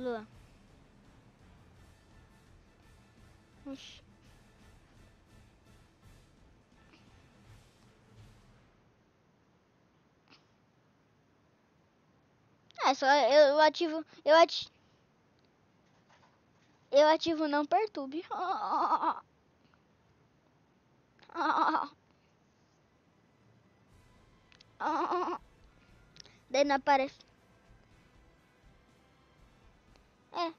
Lua. Oxi. Ah, só eu, eu ativo. Eu ativo. Eu ativo não perturbe. Daí não aparece. É.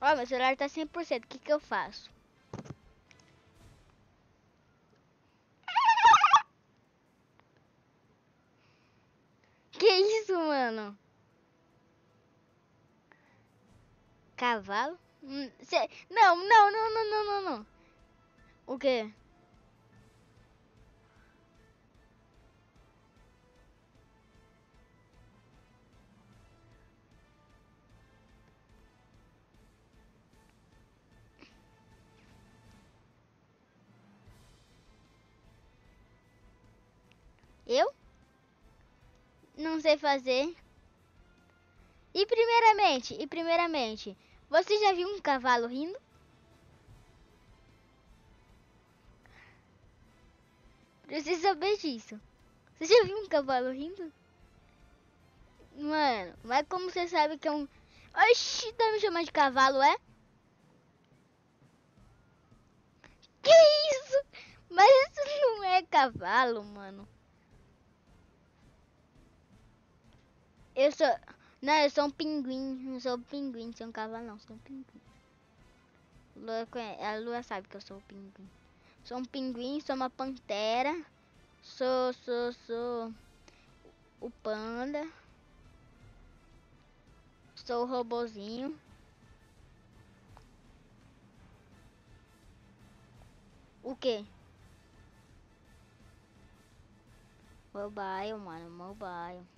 Ó, meu celular tá 100%. O que que eu faço? Que isso, mano? Cavalo? Hum, Não, não, não, não, não, não, não. O quê? Não sei fazer. E primeiramente, e primeiramente, você já viu um cavalo rindo? Preciso saber disso. Você já viu um cavalo rindo? Mano, mas como você sabe que é um. Oxi, tá me chamando de cavalo, é? Que isso? Mas isso não é cavalo, mano. Eu sou. Não, eu sou um pinguim. Não sou um pinguim, sou um cavalo, não. Sou um pinguim. Lua conhe- A Lua sabe que eu sou um pinguim. Sou um pinguim, sou uma pantera. Sou, sou, sou. O panda. Sou o robozinho. O quê? Mobile, mano, mobile.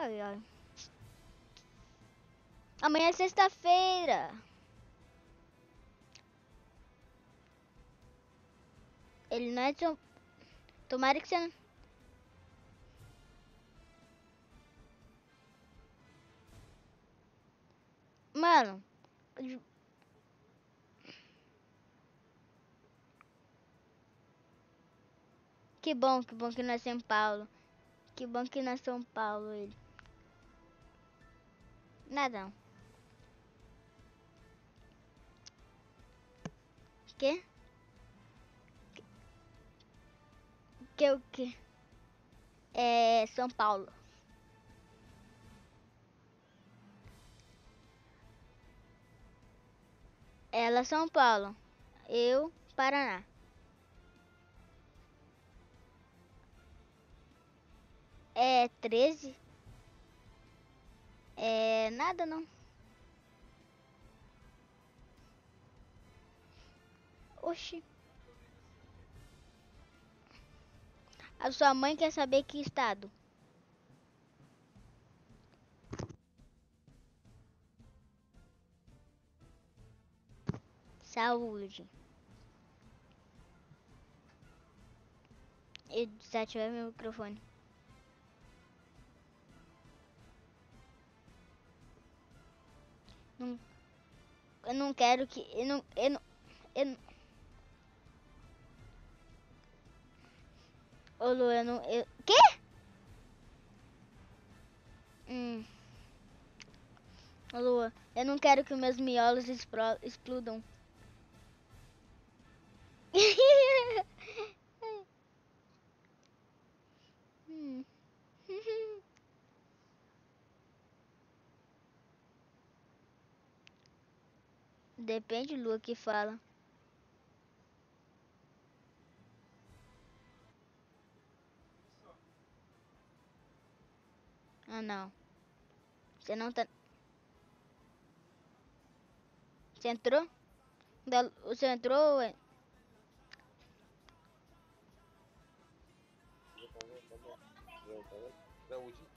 Ai, ai. Amanhã é sexta-feira. Ele não é de São... Tomara que você não... Mano. Que bom, que bom que não é São Paulo. Que bom que não é São Paulo ele. Nada. Que? Que o que? É São Paulo. Ela São Paulo. Eu Paraná. É 13? É nada não. Oxi. A sua mãe quer saber que estado? Saúde. E desativar meu microfone. Não, eu não quero que. Eu não. Eu não. Eu não Ô Lu, eu não. Eu... Quê? Hum. Lua, eu não quero que meus miolos explodam. Depende, Lua que fala. Ah, não. Você não tá... Você entrou? Você entrou, ué? Da ulti.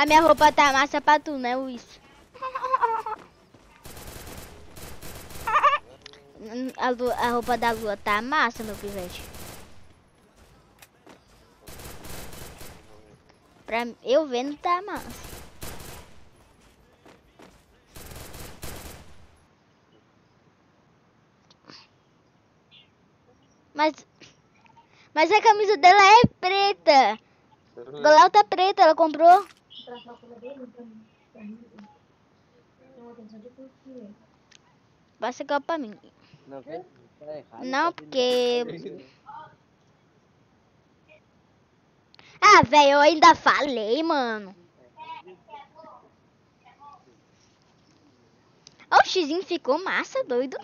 A minha roupa tá massa pra tu, né, Luiz? A, a roupa da lua tá massa, meu pivete. Pra eu vendo tá massa. Mas, mas a camisa dela é preta. Golau tá preta, ela comprou. Passa igual pra mim. Não, tá errado. Não, tá porque. Ah, velho, eu ainda falei, mano. Ó, o xizinho ficou massa, doido.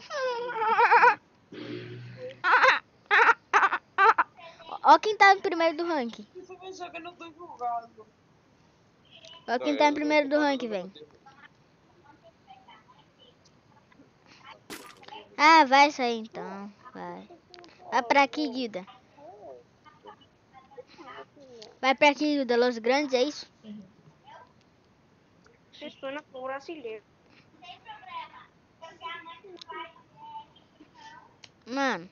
Ó quem tá em primeiro do ranking. Você vai que eu Ó quem tá em primeiro do ranking, velho. Ah, vai sair então. Vai. Vai pra aqui, Guilda. Vai pra aqui, Guilda. Los Grandes, é isso? Você suena pro brasileiro. Mano.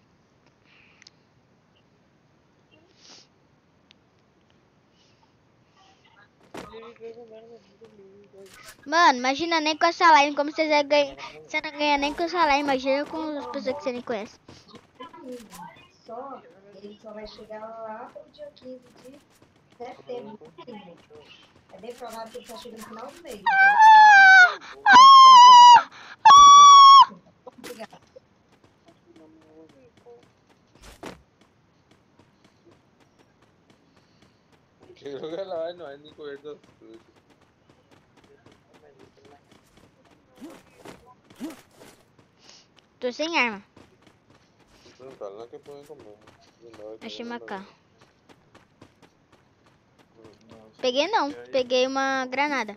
Mano, imagina nem com essa live, como vocês vão ganhar. Você não ganha nem com essa live, imagina com as pessoas que você nem conhece. Só, ele só vai chegar lá pro dia 15 de setembro. É bem provável que ele só chegue no final do mês. Obrigada. Creo que la vez no hay ni cubierto. Tô sem arma. Comer. Achei uma K. Peguei não, peguei uma granada.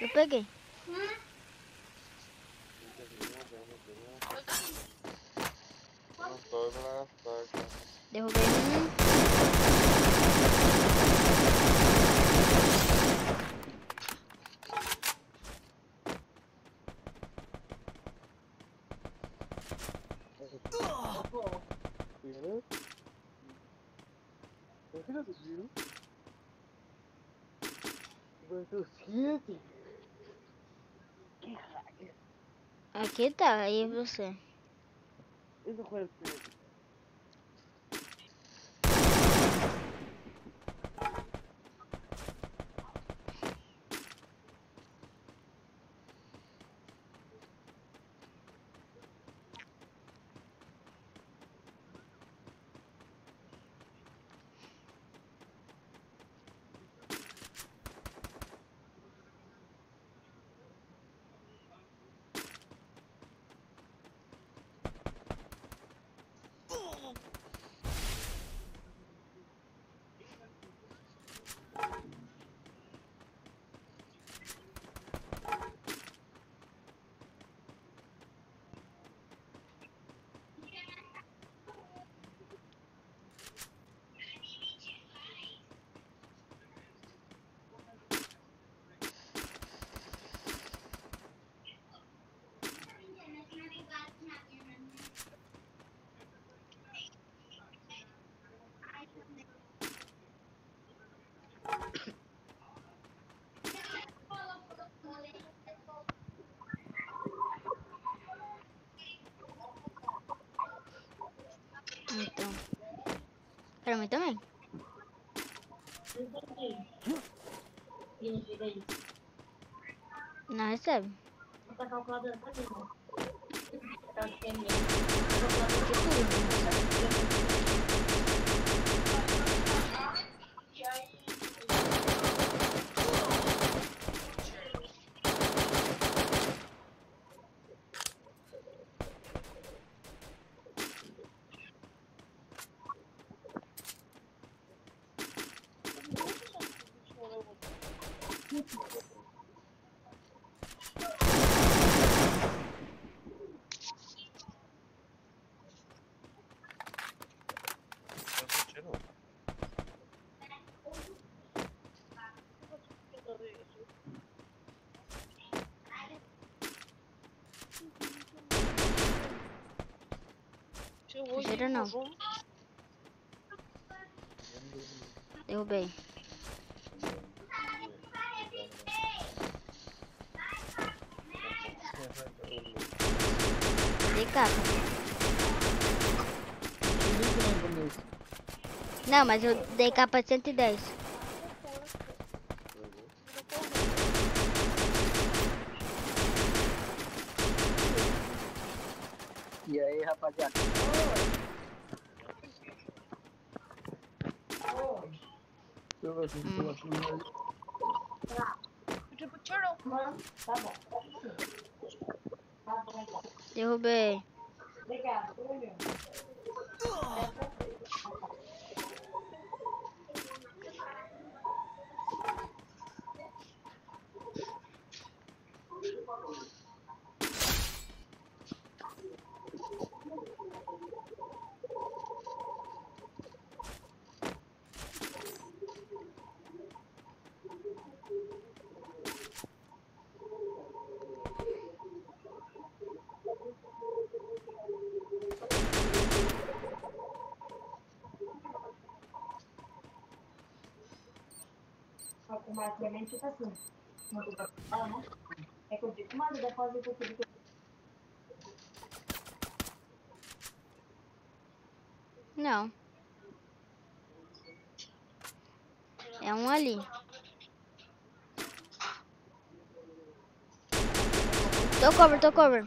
Eu peguei. Derrubei um. Aqui tá, aí você. Isso foi Então. Pra mim também. Não recebe. O calculadora pra mim, ó. Eu acho que é Não. novo. Derrubei. Dei capa. Não, mas eu dei capa de 110. Tremendo, tipo assim. Não tô preocupada, né? É que eu digo, mano, depósito tudo que Não. É um ali. Tô cover, tô cover.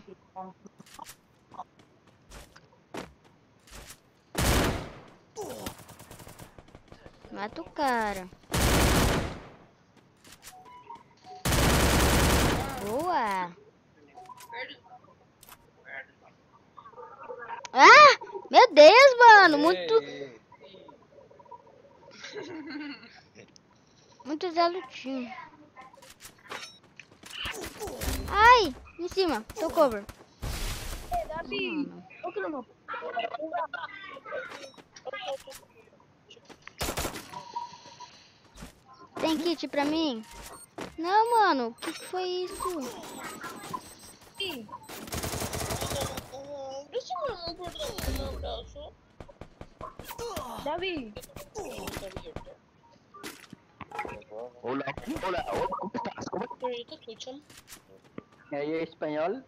Mata o cara. Boa. Ah! Meu Deus, mano. Muito, muito Zé Lutinho. Ai! Em cima. Tô cover. Tem kit pra mim? Não, mano. O que, que foi isso? Deixa eu dar um portão, um abraço. Davi. Hola, hola, hola, ¿cómo estás? ¿Cómo Peraí, tô escutando. ¿Y ahí español?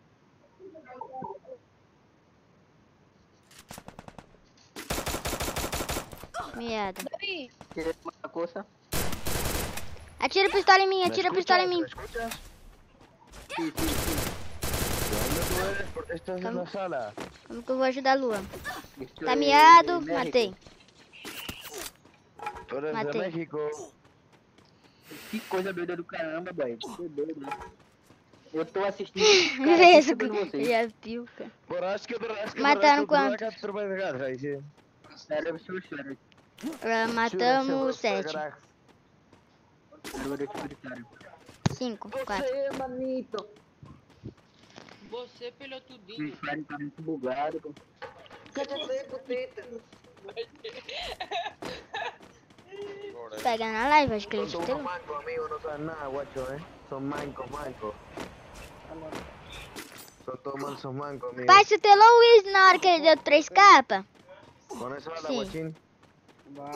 Merda. Davi, ¿Quieres una cosa? Atira a pistola em mim, atira a pistola em mim. ¿Me sala. Como que eu vou ajudar a Lua? Tá miado, matei. Matei. Que coisa doida do caramba, boy. Que Eu tô assistindo. Vê que já viu, cara. Borrasca, Mataram quanto? Matamos sete. Agora eu te explicar. Cinco, quatro. Você, manito. você pelou O. Fire tá muito bugado. pô. Pega na live, acho que ele escutou. todos mancos, amigo, no saben nada, guacho, eh. Son mancos, mancos. Son todos mansos mancos, amigo. Pai, você telou o Wiz na hora que ele deu três capas? Con eso habla, Sí. guachín. Uhum,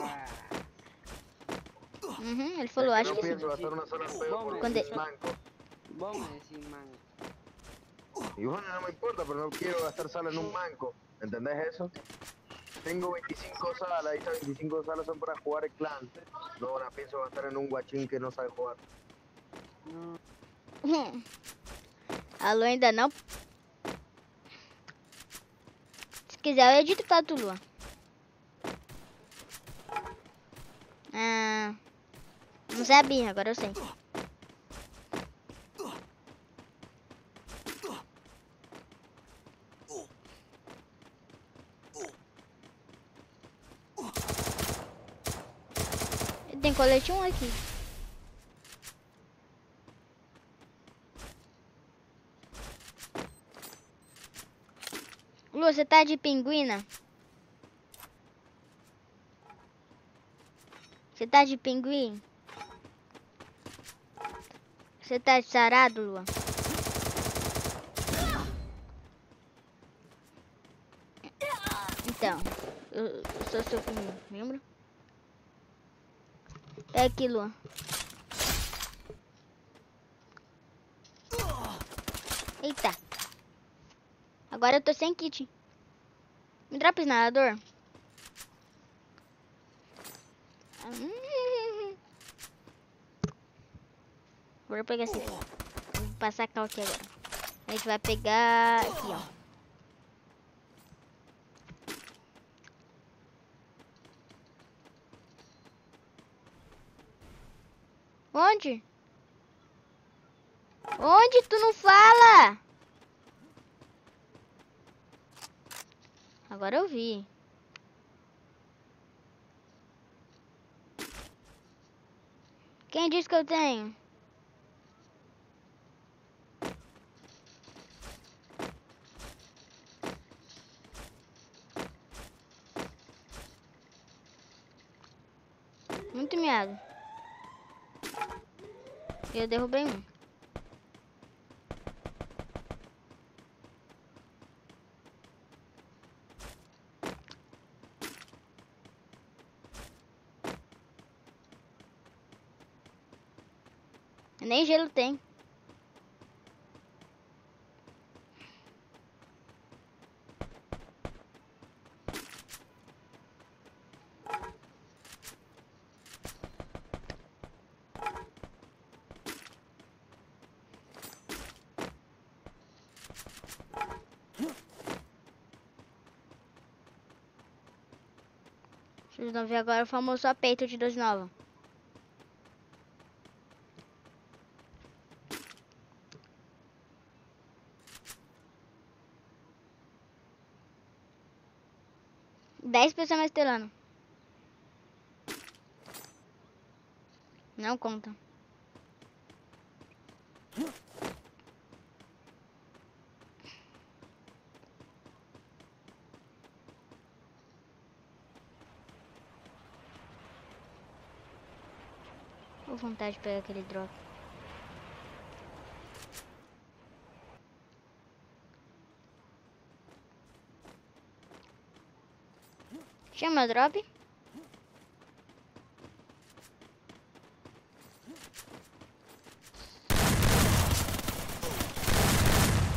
ele falou, acho no que sim. pienso gastar una sola por manco. Y bueno, no me importa, pero no quiero gastar sala en un manco. ¿Entendés eso? Tengo 25 salas y esas 25 salas son para jugar el clan. No la pienso gastar en un guachín que no sabe jugar. Hum. A Lu ainda não. Se quiser, eu edito pra tu, Lua. Ah, não sabia, agora eu sei. Tem colete um aqui. Lu, você tá de pinguina? Você tá de pinguim? Você tá sarado, Lua? Então, eu, sou seu pinguim, lembra? É aqui, Luan. Eita. Agora eu tô sem kit. Me dropa nadador. Hum. Bora pegar esse aqui. Vou passar cal aqui agora. A gente vai pegar aqui, ó. Onde? Onde tu não fala? Agora eu vi. Quem disse que eu tenho? Miado. Eu derrubei um. Nem gelo tem. Vocês vão ver agora o famoso apeito de 29. Dez pessoas mais telando. Não conta. Vontade de pegar aquele drop. Chama drop.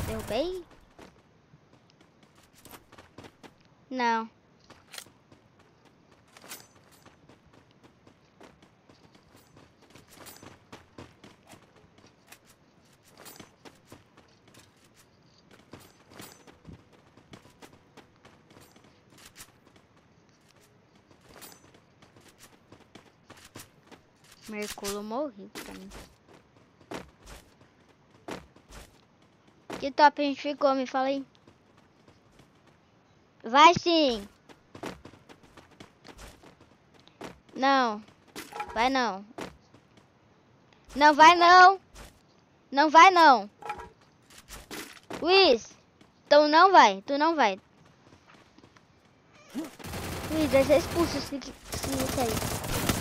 Derrubei? Não. Mercúrio morreu pra mim. Que top a gente ficou, me fala aí. Vai sim. Não. Vai não. Não vai não. Não vai não. Luiz. Então não vai. Tu não vai. Luiz, vai ser expulso se, se sair.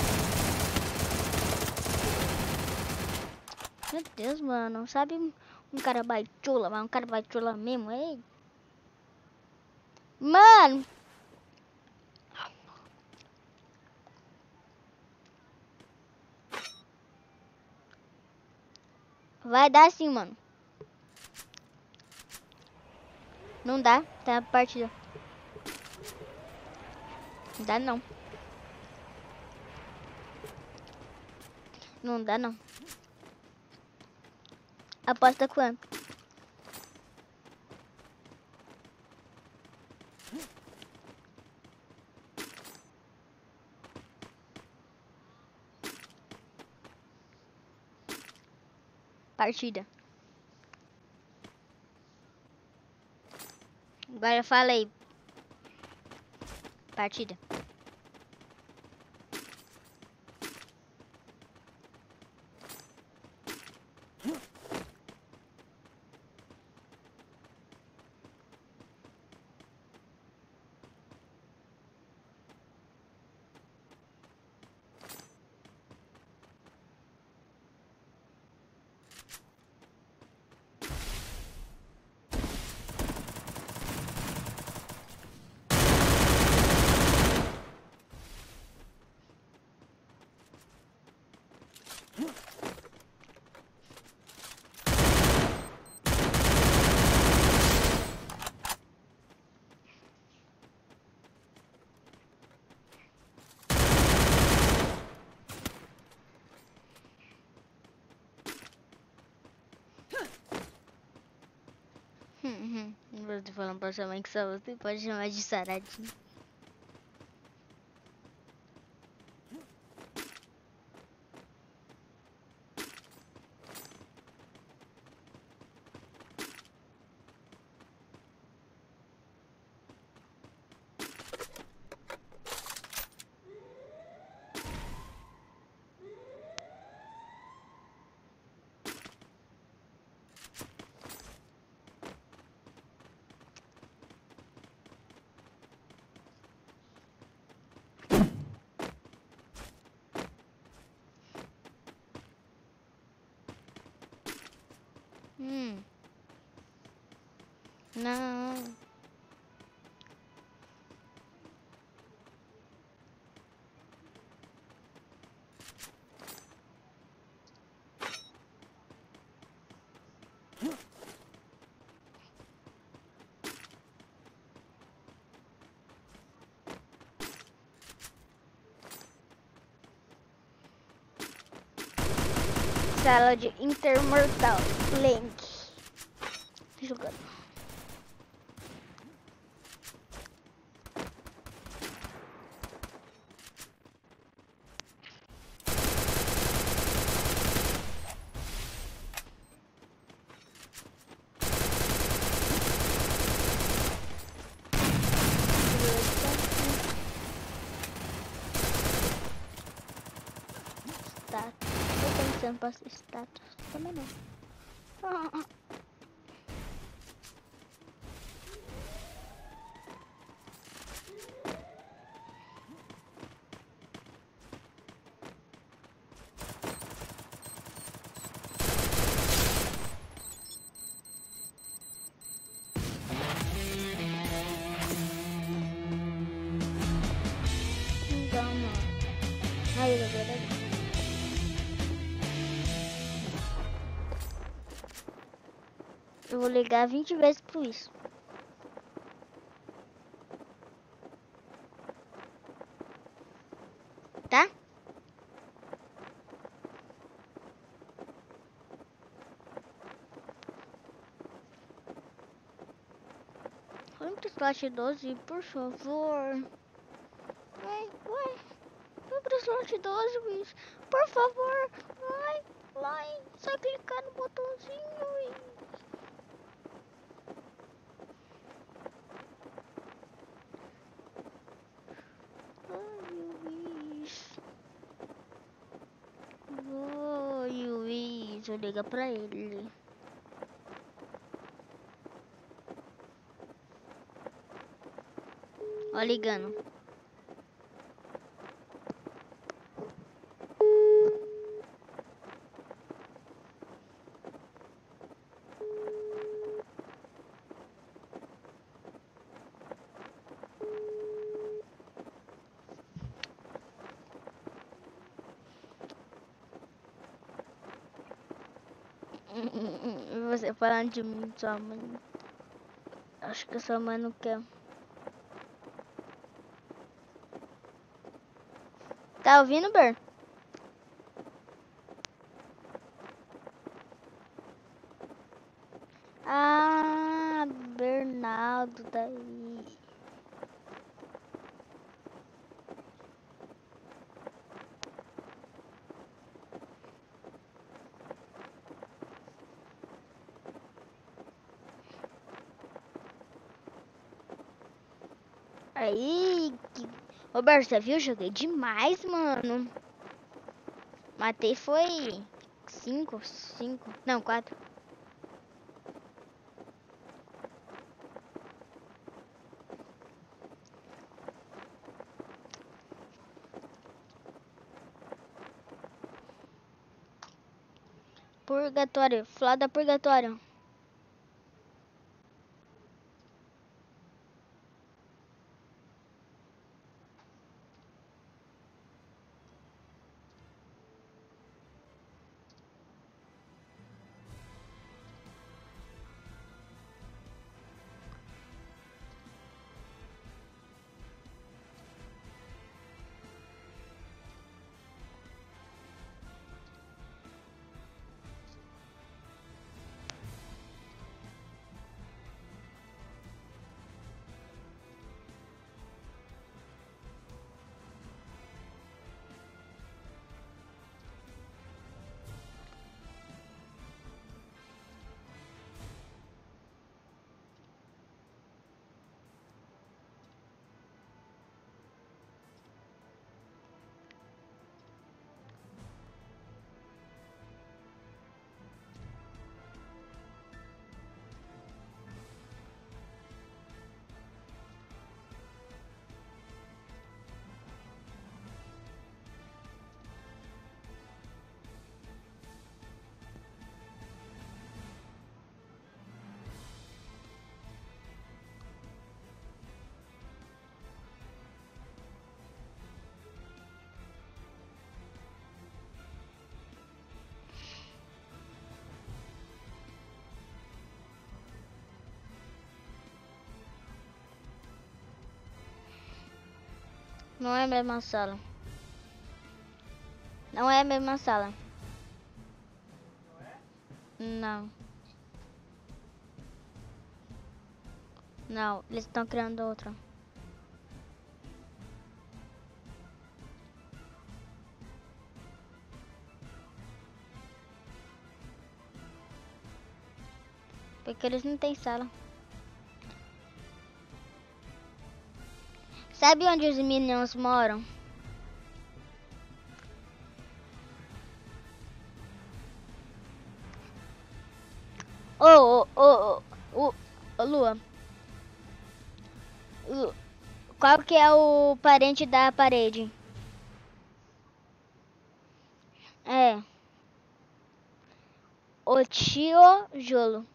Meu Deus, mano. Sabe um, cara baitula, mas um cara baitula mesmo, ei? Mano. Vai dar sim, mano. Não dá, tá a partida. Não dá não. Não dá não. Aposta quanto? Partida. Agora fala aí. Partida. Uhum. Uhum. Você falando pra chamar que só você pode chamar de saradinho. Sala de intermortal. Link. Eu vou ligar 20 vezes pro isso. Tá? Pro slot 12, por favor. Vai, vai. Vai pro slot 12, bicho. Por favor. Vai, vai. Só clicar no botãozinho e... Ai, Luiz. Oi, Vou ligar pra ele. Ó, ligando. Você falando de mim, sua mãe. Acho que sua mãe não quer. Tá ouvindo, Ber? Ah, Bernardo daí. Aí, que... Roberto, você viu? Joguei demais, mano. Matei foi cinco, cinco, não, quatro. Purgatório, Flada Purgatório. Não é a mesma sala. Não é a mesma sala. Não. Não, eles estão criando outra. Porque eles não têm sala. Sabe onde os meninos moram? Ô, ô, ô, ô, Lua. Lu- Qual que é o parente da parede? É. O tiojolo.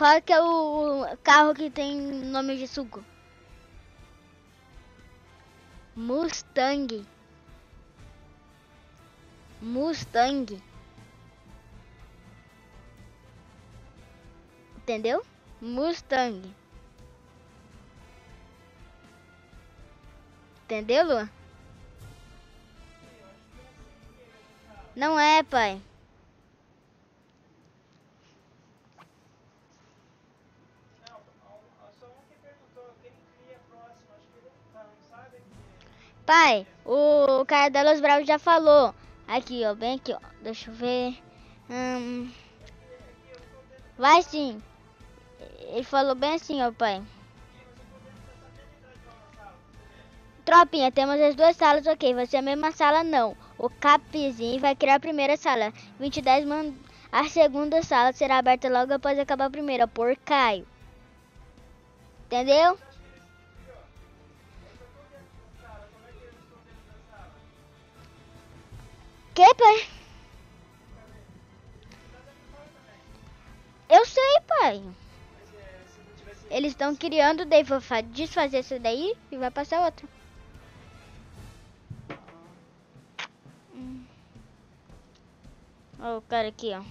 Qual que é o carro que tem nome de suco? Mustang. Mustang. Entendeu? Mustang. Entendeu, Lua? Não é, pai. Pai, o cara da Los Bravos já falou. Aqui, ó, bem aqui, ó. Deixa eu ver. Hum, vai sim. Ele falou bem assim, ó, pai. Tropinha, temos as duas salas, ok. Vai ser a mesma sala, não. O Capzinho vai criar a primeira sala. 2010, man... a segunda sala será aberta logo após acabar a primeira, por Caio. Entendeu? Que, pai? Eu sei, pai. Eles estão criando, daí vou fa- desfazer essa daí e vai passar outra. Ó, o cara aqui, ó.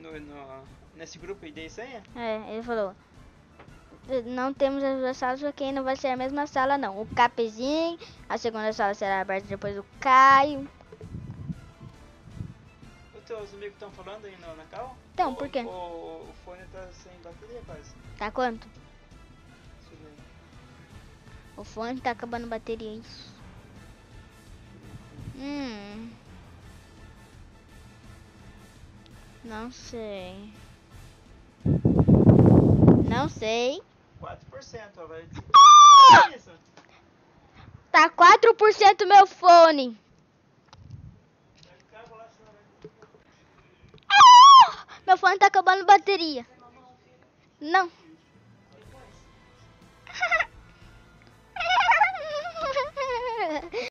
No, no, nesse grupo aí de senha? É, ele falou. Não temos as duas salas porque não vai ser a mesma sala, não. O Capzinho, a segunda sala será aberta depois do Caio. Os teus amigos estão falando aí na cal? Então, O- por quê? O, o fone tá sem bateria quase. Tá quanto? O fone tá acabando a bateria, isso. Hum. Não sei. Não sei. 4%, ó. Ah! Tá 4% meu fone. Ah! Meu fone tá acabando bateria. Não.